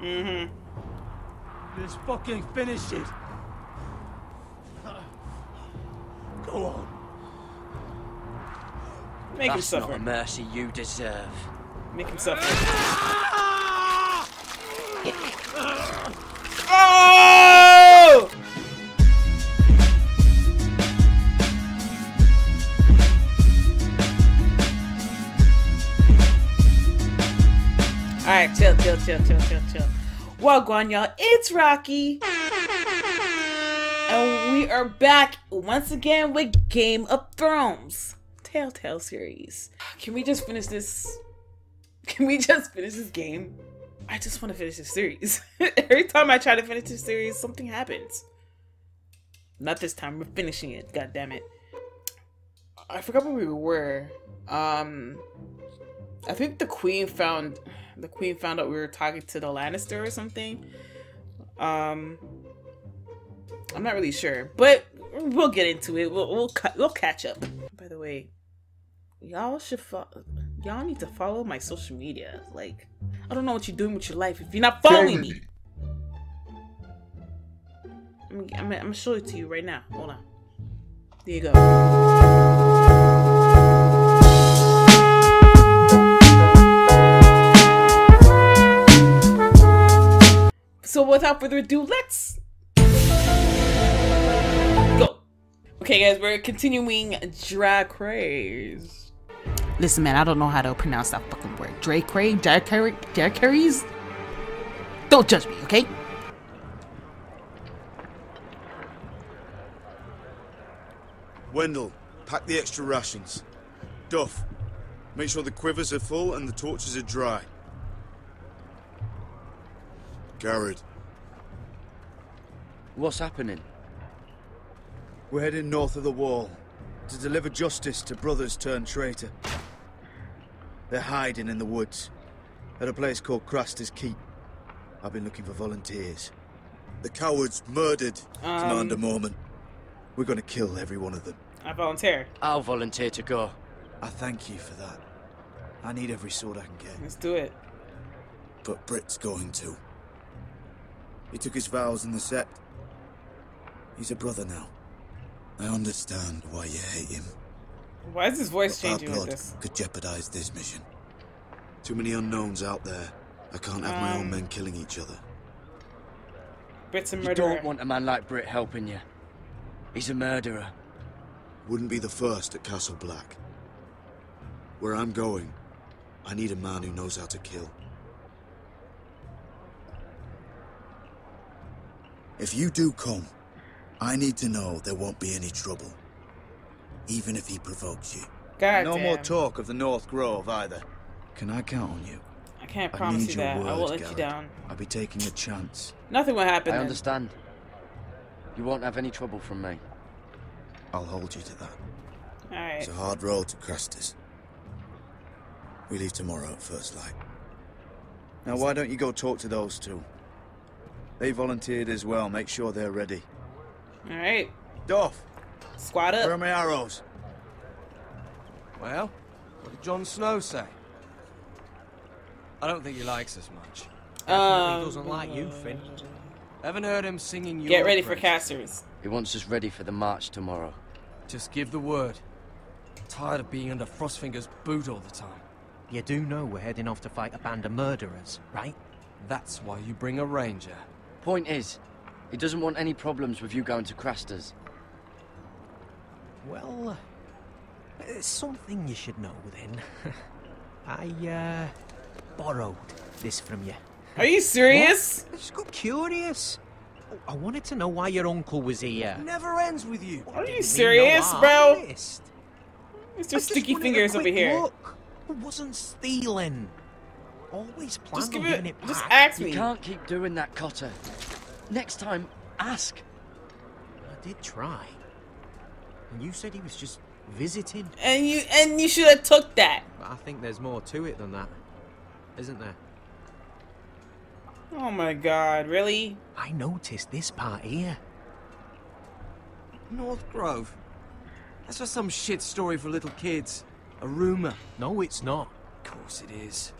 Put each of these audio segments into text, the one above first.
Mm-hmm. Let's fucking finish it. Go on. Make him That's not suffer. a mercy you deserve. Make him suffer. oh! Alright, chill, chill, chill, chill, chill, chill. Well, on, y'all. It's Rocky. And we are back once again with Game of Thrones. Telltale series. Can we just finish this? Can we just finish this game? I just want to finish this series. Every time I try to finish this series, something happens. Not this time. We're finishing it. God damn it. I forgot where we were. Um, I think the queen found the queen found out we were talking to the Lannister or something. Um, I'm not really sure, but we'll get into it. We'll we'll, we'll catch up. By the way, y'all should y'all need to follow my social media. Like, I don't know what you're doing with your life if you're not following me. I'm, I'm, I'm gonna show it to you right now. Hold on. There you go. So without further ado, let's go. Okay, guys, we're continuing Drag Race. Listen, man, I don't know how to pronounce that fucking word. Drake Ray, Drag Ray, Drag Rays. Don't judge me, okay? Wendell, pack the extra rations. Duff, make sure the quivers are full and the torches are dry. Garrett, What's happening? we're heading north of the wall to deliver justice to brothers turned traitor. They're hiding in the woods at a place called Craster's Keep. I've been looking for volunteers. The cowards murdered Commander Um. Mormont. We're gonna kill every one of them. I volunteer. I'll volunteer to go. I thank you for that. I need every sword I can get. Let's do it. But Britt's going to. He took his vows in the sect. He's a brother now. I understand why you hate him. Why is his voice But our changing like blood this? could jeopardize this mission. Too many unknowns out there. I can't have my Um, own men killing each other. Britt's a You murderer. don't want a man like Brit helping you. He's a murderer. Wouldn't be the first at Castle Black. Where I'm going, I need a man who knows how to kill. If you do come, I need to know there won't be any trouble. Even if he provokes you. God no damn. more talk of the North Grove either. Can I count on you? I can't I promise need you your that. I word, won't let you down. I'll be taking a chance. Nothing will happen. I then. understand. You won't have any trouble from me. I'll hold you to that. Alright. It's a hard road to Craster's. We leave tomorrow at first light. Now, why don't you go talk to those two? They volunteered as well. Make sure they're ready. Alright. Duff, Squad where are my arrows? Well, what did Jon Snow say? I don't think he likes us much. Um, He doesn't like you, Finn. Haven't heard him singing your Get ready for praises. Craster's. He wants us ready for the march tomorrow. Just give the word. Tired of being under Frostfinger's boot all the time. You do know we're heading off to fight a band of murderers, right? That's why you bring a ranger. Point is, he doesn't want any problems with you going to Craster's. Well, it's something you should know then. I, uh, borrowed this from you. Are you serious? I just got curious. I wanted to know why your uncle was here. Never ends with you. Are you Didn't no serious, bro? honest. I Mr. just Sticky Fingers over here. Look. I wasn't stealing. Always planned Just give on it. it Just back. ask You me. can't keep doing that, Cotter. Next time, ask. I did try. And you said he was just visiting. And you and you should have took that. But I think there's more to it than that, isn't there? Oh my god, really? I noticed this part here. North Grove. That's just some shit story for little kids. A rumor. No, it's not. Of course it is.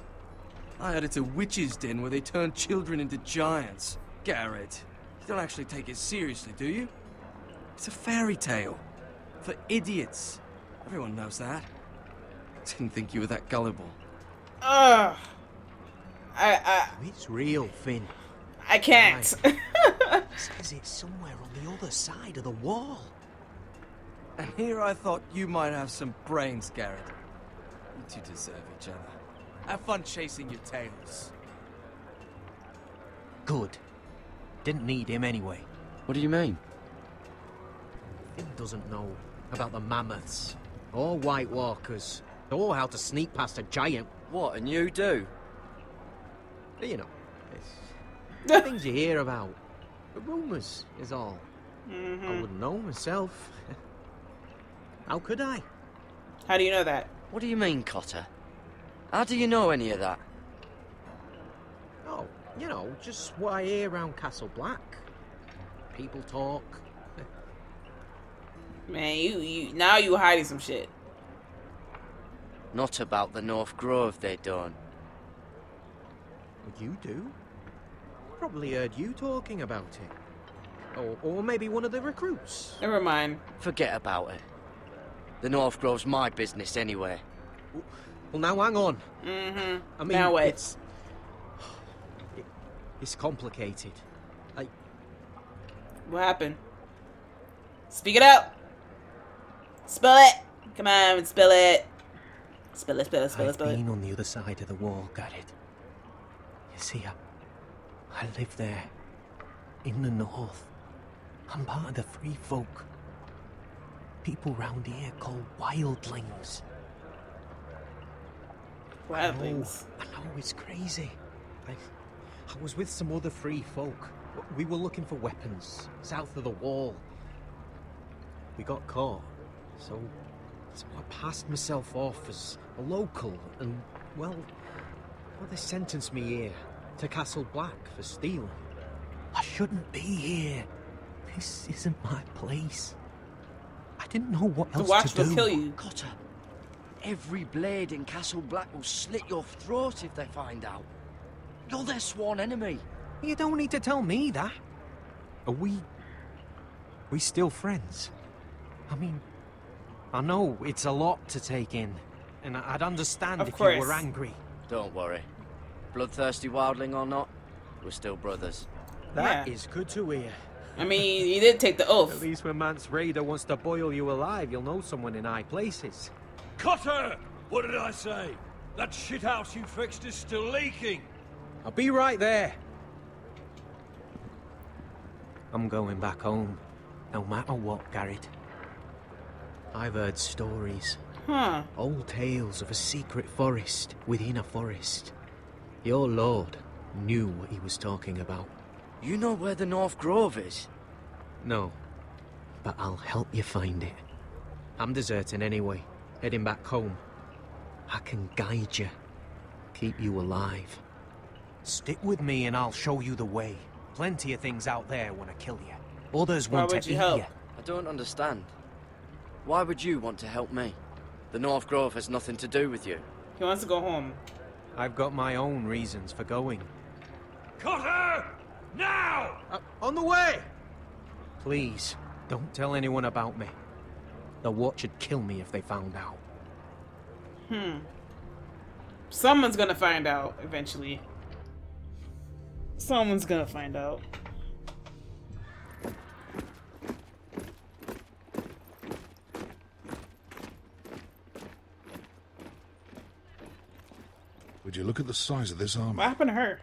I heard it's a witch's den where they turn children into giants. Garrett, you don't actually take it seriously, do you? It's a fairy tale. For idiots. Everyone knows that. Didn't think you were that gullible. Ugh. I I It's real, Finn. I can't. Says it's somewhere on the other side of the wall. And here I thought you might have some brains, Garrett. You two deserve each other. Have fun chasing your tails. Good. Didn't need him anyway. What do you mean? He doesn't know about the mammoths, or White Walkers, or how to sneak past a giant. What, and you do? You know, it's things you hear about. The rumours is all. Mm-hmm. I wouldn't know myself. how could I? How do you know that? What do you mean, Cotter? How do you know any of that? You know, just what I hear around Castle Black. People talk. Man, you you now you hiding some shit. Not about the North Grove they done. You do? Probably heard you talking about it. Or, or maybe one of the recruits. Never mind. Forget about it. The North Grove's my business anyway. Well, now hang on. Mm-hmm. I mean, now what? it's it, it's complicated. I What happened? Speak it out. Spill it. Come on, spill it. Spill it, spill it, spill it, I've been on the other side of the wall, Garrett. You see, I, I live there, in the north. I'm part of the free folk. People round here call wildlings. Wildlings. I know, I know it's crazy. I, I was with some other free folk. We were looking for weapons south of the wall. We got caught, so so I passed myself off as a local, and well, well, they sentenced me here to Castle Black for stealing. I shouldn't be here. This isn't my place. I didn't know what The else watch to will do. kill you. Cotter, every blade in Castle Black will slit your throat if they find out. You're their sworn enemy. You don't need to tell me that. Are we. we still friends? I mean, I know it's a lot to take in, and I- I'd understand Of if you were course. angry. Don't worry. Bloodthirsty wildling or not, we're still brothers. That Yeah. is good to hear. I mean, you did take the oath. At least when Mance Rayder wants to boil you alive, you'll know someone in high places. Cotter! What did I say? That shithouse you fixed is still leaking. I'll be right there. I'm going back home, no matter what, Garrett. I've heard stories, Huh. old tales of a secret forest within a forest. Your lord knew what he was talking about. You know where the North Grove is? No, but I'll help you find it. I'm deserting anyway, heading back home. I can guide you, keep you alive. Stick with me and I'll show you the way. Plenty of things out there want to kill you. Others Why want would to you eat help? you. I don't understand. Why would you want to help me? The North Grove has nothing to do with you. He wants to go home. I've got my own reasons for going. Cotter! Now! Uh, on the way! Please, don't tell anyone about me. The watch would kill me if they found out. Hmm. Someone's gonna find out eventually. Someone's gonna find out. Would you look at the size of this army? What happened to her?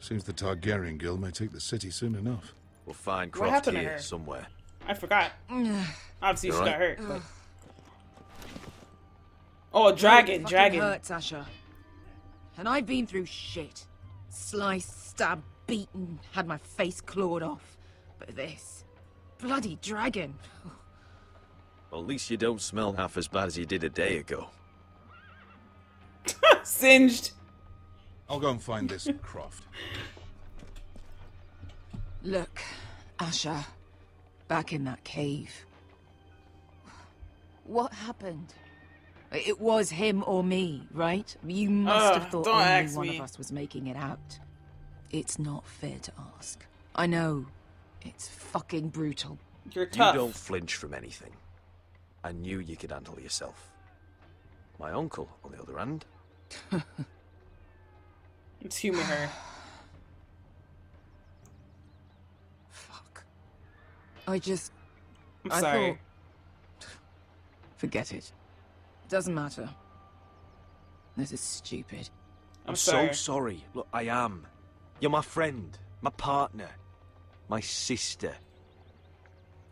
Seems the Targaryen Guild may take the city soon enough. We'll find What Croft here her? somewhere. I forgot. Obviously, she You got hurt. But... Oh, a dragon, Fucking dragon. hurts, Asher. And I've been through shit. Sliced, stabbed, beaten, had my face clawed off. But this... Bloody dragon. Well, at least you don't smell half as bad as you did a day ago. Singed. I'll go and find this Croft. Look, Asha, Back in that cave. What happened? It was him or me, right? You must Ugh, have thought don't only one me. of us was making it out. It's not fair to ask. I know. It's fucking brutal. You're You don't flinch from anything. I knew you could handle yourself. My uncle, on the other hand, Let's humor her. Fuck. I just. I'm I sorry. thought- Forget it. Doesn't matter. This is stupid. I'm, I'm sorry. so sorry. Look, I am. You're my friend, my partner, my sister.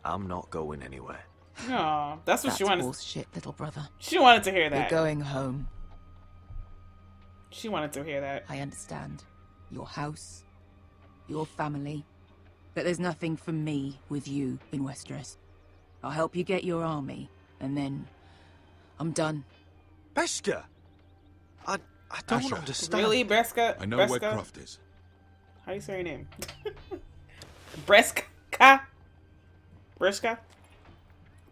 I'm not going anywhere. Aw, that's what That's she wanted. bullshit, little brother. She wanted to hear that. You're going home. She wanted to hear that. I understand. Your house, your family. But there's nothing for me with you in Westeros. I'll help you get your army, and then I'm done. Beskha! I, I don't Asher. understand. Really, Breska? I know Breska? where Croft is. How do you say your name? Breska? Breska?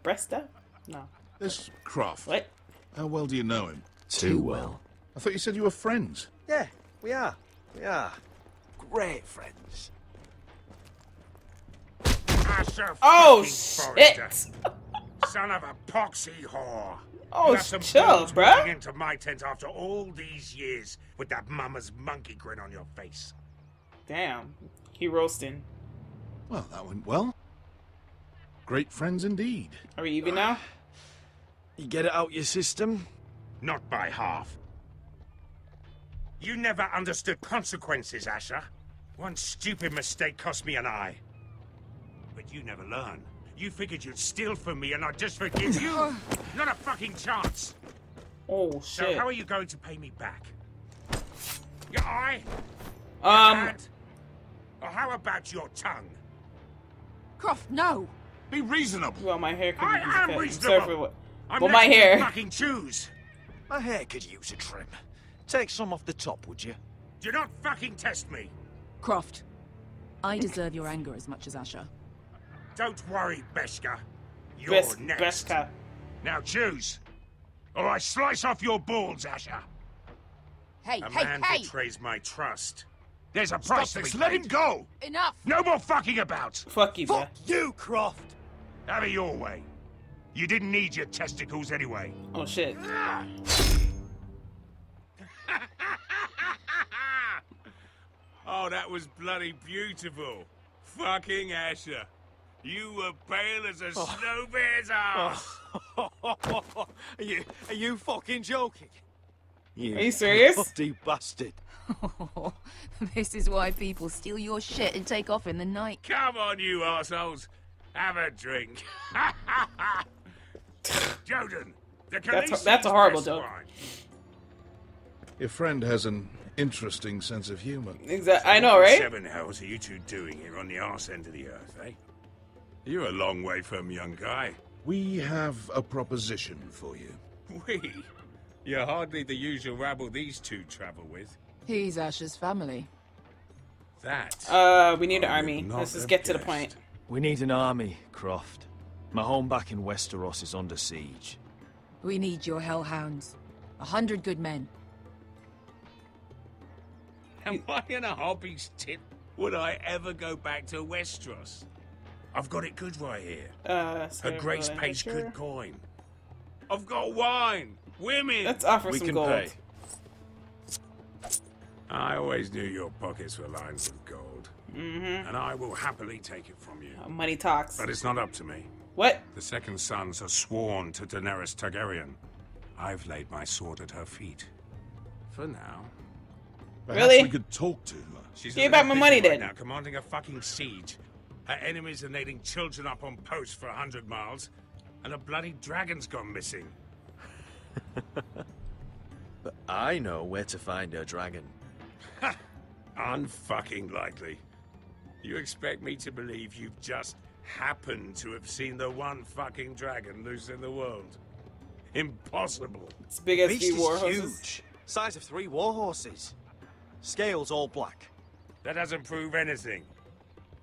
Bresta? No. This Croft. What? How well do you know him? Too well. I thought you said you were friends. Yeah, we are. We are. Great friends. Oh, fucking shit! Son of a poxy whore. Oh, some chill, balls bruh. walking into my tent after all these years with that mama's monkey grin on your face. Damn. He roasting. Well, that went well. Great friends indeed. Are we even now? You get it out your system? Not by half. You never understood consequences, Asher. One stupid mistake cost me an eye. But you never learn. You figured you'd steal from me and I'd just forgive you? Not a fucking chance. Oh, shit. So shit. how are you going to pay me back? Your eye? Um, hand? Or how about your tongue? Croft, no! Be reasonable. well, my hair could I be am cut. I'm reasonable. sorry for what. I'm Well, my letting you hair. fucking choose. My hair could use a trim. Take some off the top, would you? Do not fucking test me. Croft, I deserve your anger as much as Asher. Don't worry, Beskha. You're Bes- next. Beska. Now choose. Or I slice off your balls, Asher. Hey, A hey, man hey! betrays my trust. There's a price Stop to be this. Let him go. Enough! No more fucking about. Fuck you, Fuck bruh. you, Croft! Have it your way. You didn't need your testicles anyway. Oh, shit. oh, that was bloody beautiful. Fucking Asher. You were pale as a oh. snow bear's ass. are you are you fucking joking? You Are you serious? bloody bastard. this is why people steal your shit and take off in the night. Come on, you assholes. Have a drink. Joden, the That's- Khaleesi's that's a horrible joke. Your friend has an interesting sense of humor. Exactly. I know, right? Seven hells are you two doing here on the arse end of the earth, eh? You're a long way from Yunkai. We have a proposition for you. We? You're hardly the usual rabble these two travel with. He's Asher's family. That. Uh, we need an army. Let's just have get to the point. We need an army, Croft. My home back in Westeros is under siege. We need your hellhounds. A hundred good men. Am I in a hobby's tip? Would I ever go back to Westeros? I've got it good right here. Uh, Her grace pays sure. good coin. I've got wine, women. Let's offer We some can gold. pay. I always knew your pockets were lined with gold, Mm-hmm. and I will happily take it from you. Uh, money talks. But it's not up to me. What? The second sons are sworn to Daenerys Targaryen. I've laid my sword at her feet. For now. Perhaps Really? we could talk to her. She's Give a back my money right then. Now, commanding a fucking siege. Her enemies are nailing children up on posts for a hundred miles, and a bloody dragon's gone missing. But I know where to find her dragon. Unfucking likely. You expect me to believe you've just happened to have seen the one fucking dragon loose in the world? Impossible. It's big as Beast three is war horses. huge. Size of three war horses. Scales all black. That doesn't prove anything.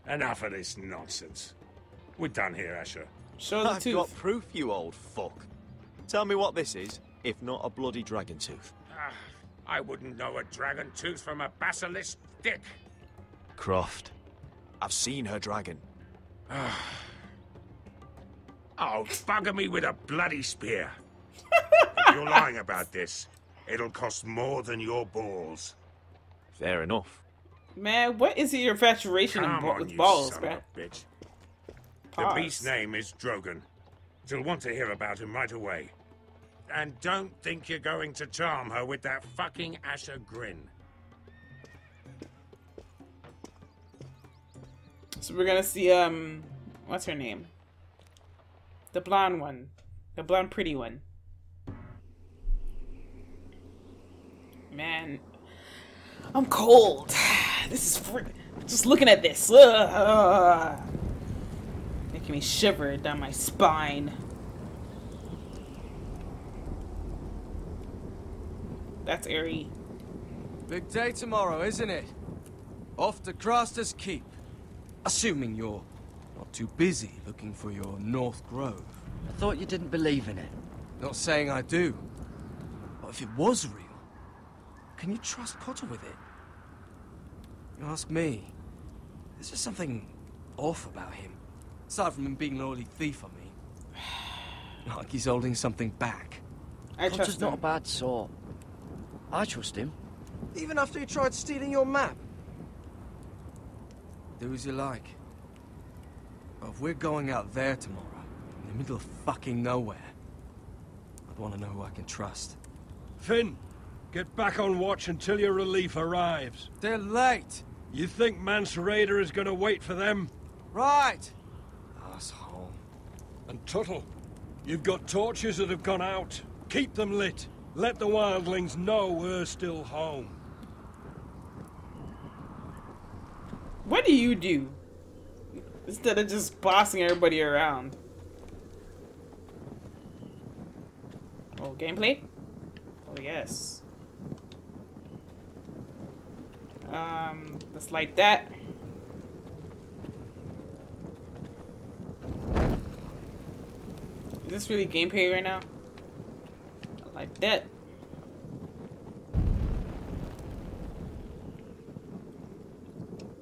Enough of this nonsense. We're done here, Asher. Show the I've tooth. got proof, you old fuck. Tell me what this is. if not a bloody dragon tooth. Ah, I wouldn't know a dragon tooth from a basilisk dick. Croft. I've seen her dragon. Oh, bugger me with a bloody spear. if you're lying about this, it'll cost more than your balls. Fair enough. Man, what is your infatuation in Come ba- on, with you balls, son man? of a bitch. Pause. The beast's name is Drogon. You'll want to hear about him right away. And don't think you're going to charm her with that fucking Asher grin. So we're gonna see um, what's her name? The blonde one, the blonde pretty one. Man, I'm cold. This is fr- just looking at this. Ugh. making me shiver down my spine. That's airy. Big day tomorrow, isn't it? Off to Craster's Keep. Assuming you're not too busy looking for your North Grove. I thought you didn't believe in it. Not saying I do. But if it was real, can you trust Cotter with it? You ask me. There's just something off about him. Aside from him being an early thief, I mean. Like he's holding something back. I Cotter's not a bad sort. I trust him. Even after he tried stealing your map. Do as you like. But if we're going out there tomorrow, in the middle of fucking nowhere, I'd want to know who I can trust. Finn, get back on watch until your relief arrives. They're late! You think Mance Rayder is gonna wait for them? Right! Asshole. And Tuttle, you've got torches that have gone out. Keep them lit. Let the wildlings know we're still home. What do you do? Instead of just bossing everybody around. Oh, gameplay? Oh, yes. Um, just like that. Is this really gameplay right now? Like that.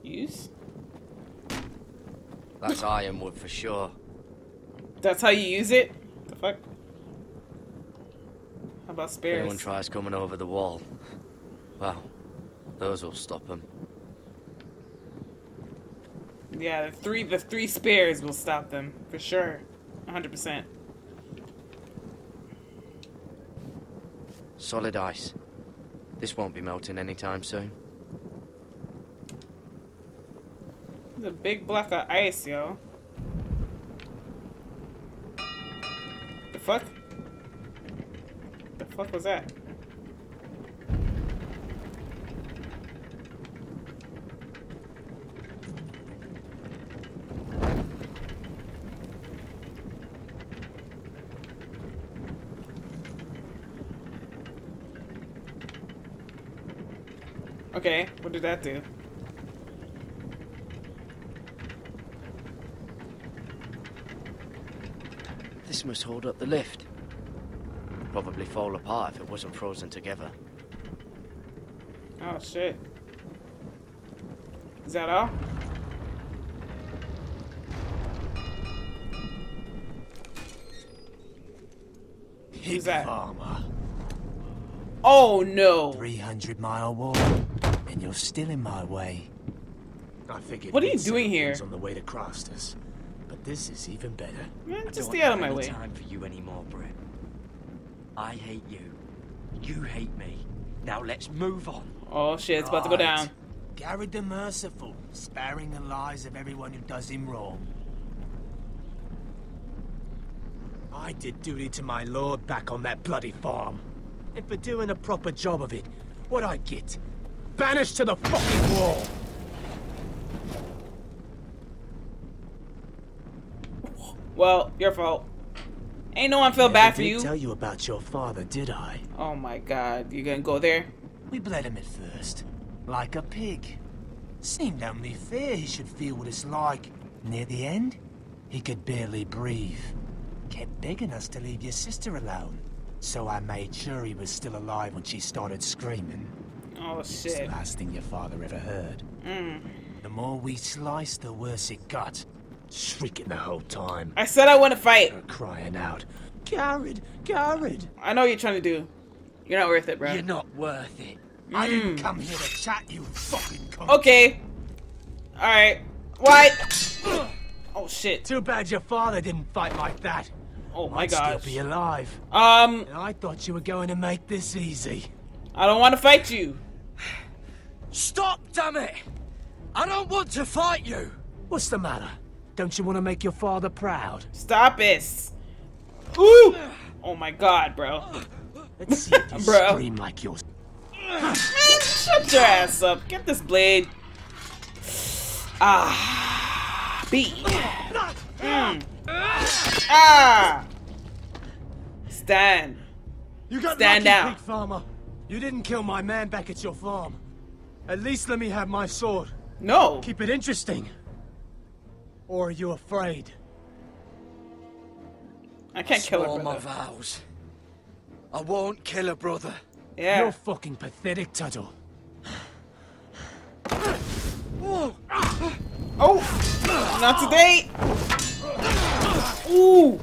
Use? That's ironwood for sure. That's how you use it? The fuck? How about If anyone tries coming over the wall, well, those will stop them. Yeah, the three the three spares will stop them for sure. 100%. Solid ice. This won't be melting anytime soon. A big block of ice, yo. The fuck? The fuck was that? Okay, what did that do? This must hold up the lift. Probably fall apart if it wasn't frozen together. Oh shit. Is that all? Who's that? Farmer. Oh no! 300 mile walk, and you're still in my way. I figured What are you doing here? things on the way to Craster's, but this is even better. Man, I just stay out of have my any way. time for you anymore, Brett. I hate you. You hate me. Now let's move on. Oh shit, it's about to go down. Right. Garrett the Merciful, sparing the lives of everyone who does him wrong. I did duty to my lord back on that bloody farm. And for doing a proper job of it, what I get? Banished to the fucking wall! Well, your fault. Ain't no one feel Never bad for you. did you. tell you about your father, did I? Oh my god, you gonna go there? We bled him at first, like a pig. Seemed only fair he should feel what it's like. Near the end, he could barely breathe. Kept begging us to leave your sister alone. So I made sure he was still alive when she started screaming. Oh shit. It's the last thing your father ever heard. Mm. The more we sliced, the worse it got. Shrieking the whole time. I said I want to fight. Her crying out. Garrett! Garrett! I know what you're trying to do. You're not worth it, bro. You're not worth it. I didn't come here to chat, you fucking cunt. Mm. Okay. All right. What? Oh shit. Too bad your father didn't fight like that. Oh my gosh. still be alive. Um, And I thought you were going to make this easy. I don't want to fight you. Stop, damn it! I don't want to fight you! What's the matter? Don't you want to make your father proud? Stop it. Ooh. Oh my god, bro. Let's see if you Bro. scream like yours. Man, shut your ass up. Get this blade. Ah. B. Mm. Ah. Stand. You got Stand lucky, down. pig farmer. You didn't kill my man back at your farm. At least let me have my sword. No. Keep it interesting. Or are you afraid? I can't kill her, Swore my brother. vows. I won't kill a brother. Yeah. You're fucking pathetic, Tuttle. Oh. Not today. Ooh.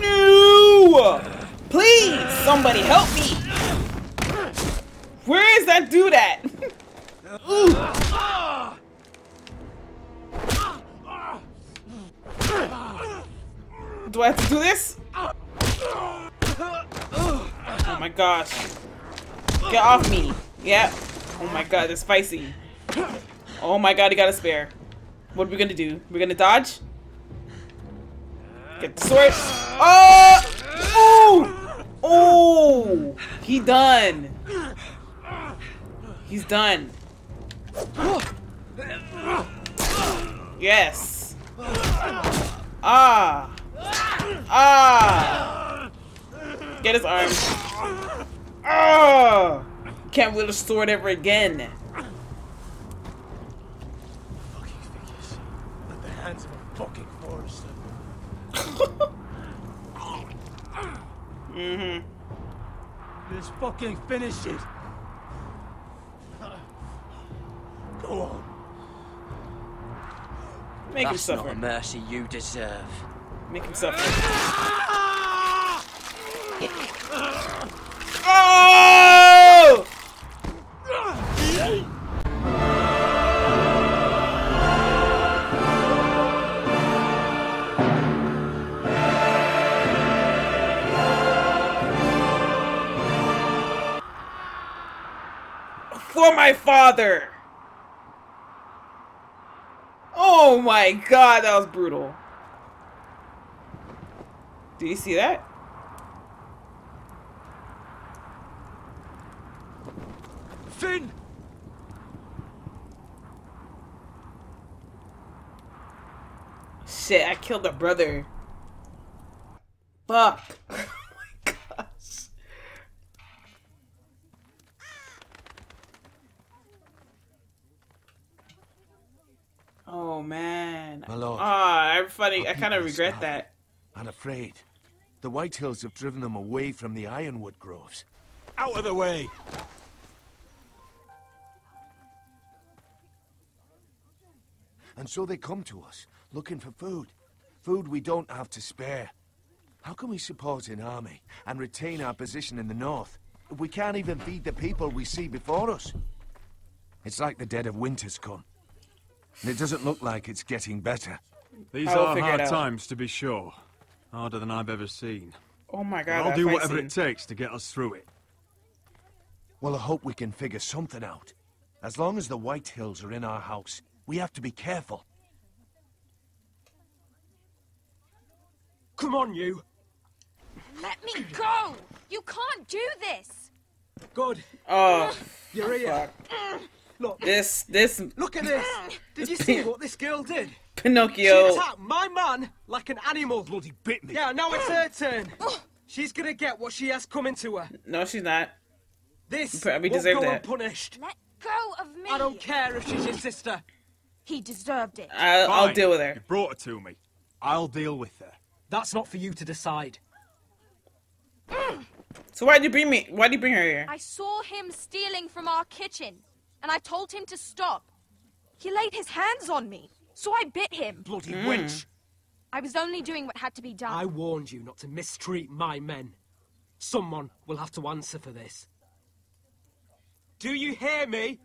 No. Please, somebody help me. Where is that dude at? Do I have to do this? Oh my gosh. Get off me. Yep. Oh my god, that's spicy. Oh my god, he got a spare. What are we gonna do? We're gonna dodge? Get the sword. Oh! Ooh! Ooh! He done. He's done. Yes. Ah. Ah. Get his arm. Ah. Can't wield a sword ever again. At the hands of a fucking forester. Mm-hmm. Just fucking finish it. Go on. Make him That's not suffer. a mercy you deserve. Make him suffer. Oh! For my father! Oh my god, that was brutal. Do you see that? Finn! Shit, I killed a brother. Fuck. Oh my gosh. Oh man. My lord, Ah, I'm funny. I kind of regret starving that. And afraid. The Whitehills have driven them away from the Ironwood groves. Out of the way! And so they come to us, looking for food. Food we don't have to spare. How can we support an army and retain our position in the north if we can't even feed the people we see before us? It's like the dead of winter's come. And it doesn't look like it's getting better. These I will are hard times, to be sure. Harder than I've ever seen. Oh my But god. I'll do whatever scene. it takes to get us through it. Well, I hope we can figure something out. As long as the Whitehills are in our house, we have to be careful. Come on, you. Let me go! You can't do this! Good. Oh, You're here. fuck. Look. This, this Look at this. Did you see what this girl did? She Pinocchio. attacked my man like an animal. Bloody bit me. Yeah, now it's her turn. Oh. She's gonna get what she has coming to her. No, she's not. This Probably won't deserved go that. unpunished. Let go of me! I don't care if she's your sister. He deserved it. I'll, I'll deal with her. You brought her to me. I'll deal with her. That's not for you to decide. Mm. So why'd you bring me? Why'd you bring her here? I saw him stealing from our kitchen, and I told him to stop. He laid his hands on me, so I bit him. Bloody hmm. wench! I was only doing what had to be done. I warned you not to mistreat my men. Someone will have to answer for this. Do you hear me?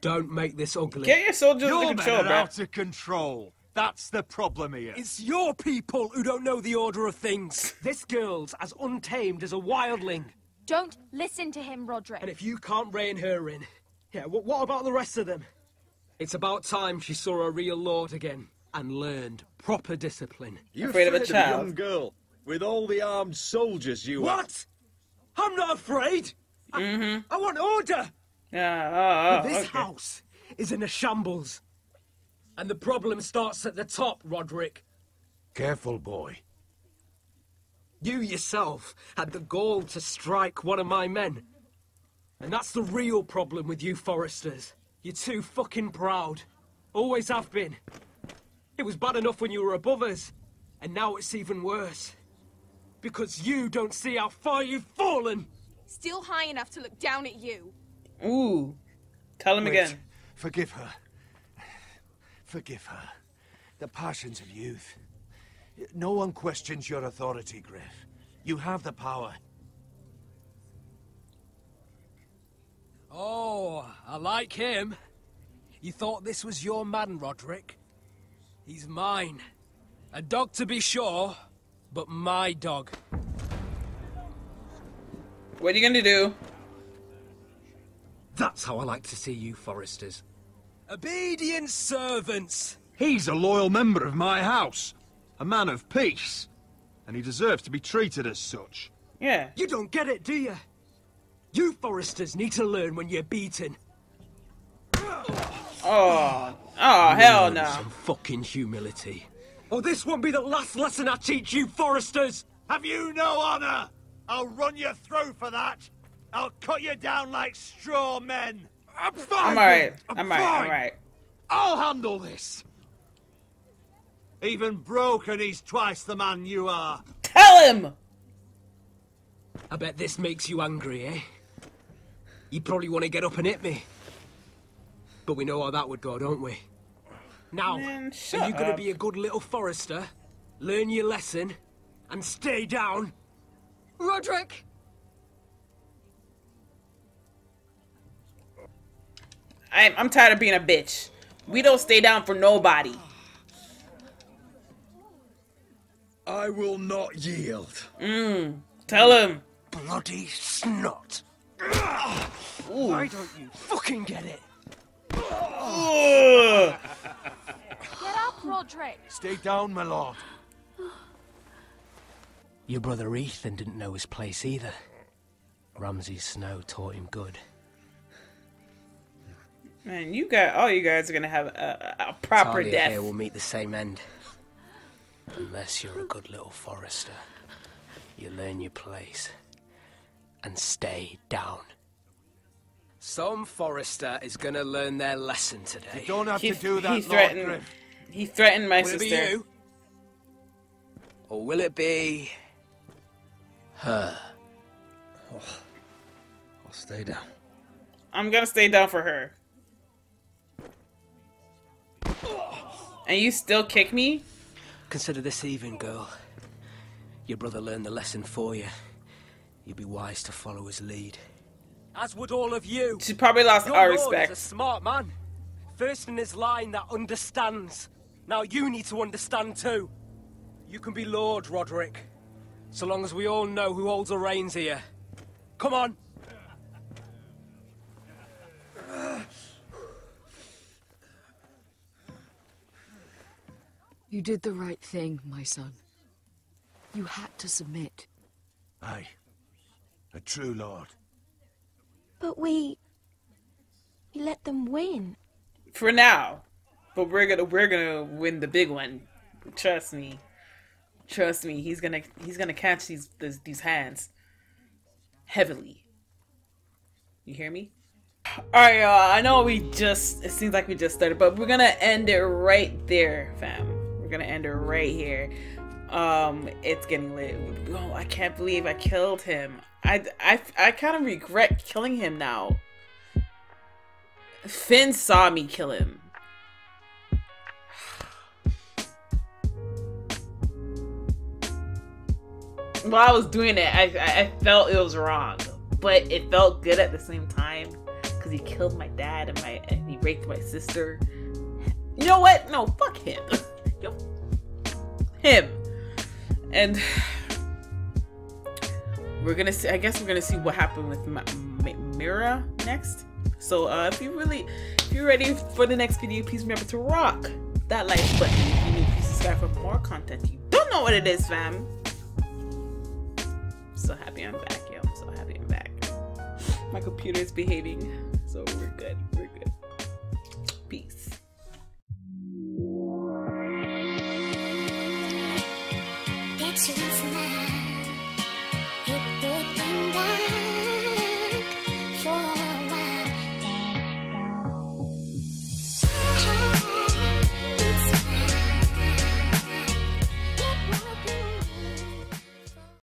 Don't make this ugly. Get your soldiers Your under men control, are bro. out of control. That's the problem here. It's your people who don't know the order of things. this girl's as untamed as a wildling. Don't listen to him, Roderick. And if you can't rein her in, yeah, wh- what about the rest of them? It's about time she saw a real lord again and learned proper discipline. You're Afraid of a young girl with all the armed soldiers you have. What? I'm not afraid. I, mm-hmm. I want order. Ah, ah, yeah. Oh, oh, this okay. house is in a shambles. And the problem starts at the top, Roderick. Careful, boy. You yourself had the gall to strike one of my men. And that's the real problem with you Forresters. You're too fucking proud. Always have been. It was bad enough when you were above us. And now it's even worse. Because you don't see how far you've fallen. Still high enough to look down at you. Ooh. Tell him Wait. again. Forgive her. Forgive her. The passions of youth. No one questions your authority, Gryff. You have the power. Oh, I like him. You thought this was your man, Roderick? He's mine. A dog to be sure, but my dog. What are you gonna do? That's how I like to see you, Forresters. Obedient servants. He's a loyal member of my house. A man of peace. And he deserves to be treated as such. Yeah. You don't get it, do you? You Forresters need to learn when you're beaten. Oh. Oh hell no. Some fucking humility. Or this won't be the last lesson I teach you, Forresters. Have you no honor? I'll run you through for that. I'll cut you down like straw men. I'm fine. I'm alright. I'm I'm alright. I'm fine. alright. I'll handle this. Even broken, he's twice the man you are. Tell him. I bet this makes you angry, eh? You probably want to get up and hit me. But we know how that would go, don't we? Now, Man, are you gonna be a good little forester, learn your lesson, and stay down? Roderick! I'm, I'm tired of being a bitch. We don't stay down for nobody. I will not yield. Mm. Tell him. Bloody snot! Ooh. Why don't you fucking get it? Get up, Roderick! Stay down, my lord. Your brother Ethan didn't know his place either. Ramsay Snow taught him good. Man, you got all you guys are gonna have a, a, a proper Talia death. here will meet the same end. Unless you're a good little forester. You learn your place. And stay down. Some forester is gonna learn their lesson today. You don't have He, to do that, he Lord threatened. Gryff. He threatened my Will it sister. be you? Or will it be her? Oh, I'll stay down. I'm gonna stay down for her. And you still kick me? Consider this even, girl. Your brother learned the lesson for you. You'd be wise to follow his lead. As would all of you. She probably lost Your our lord is a smart man. First in his line that understands. Now you need to understand too. You can be Lord, Roderick. So long as we all know who holds the reins here. Come on. You did the right thing, my son. You had to submit. Aye. A true lord. But we. We let them win. For now. But we're gonna we're gonna win the big one. Trust me. Trust me. He's gonna he's gonna catch these these, these hands heavily. You hear me? Alright, y'all. I know we just it seems like we just started, but we're gonna end it right there, fam. We're gonna end it right here. Um, it's getting late. Oh, I can't believe I killed him. I, I, I kind of regret killing him now. Finn saw me kill him. While I was doing it, I, I felt it was wrong, but it felt good at the same time because he killed my dad and my and he raped my sister. You know what? No, fuck him. Him. And we're gonna see. I guess we're gonna see what happened with Mira next. So uh, if you really, if you're ready for the next video, please remember to rock that like button. If you need to subscribe for more content, you don't know what it is, fam. So happy I'm back, yo. I'm so happy I'm back. My computer is behaving, To smile.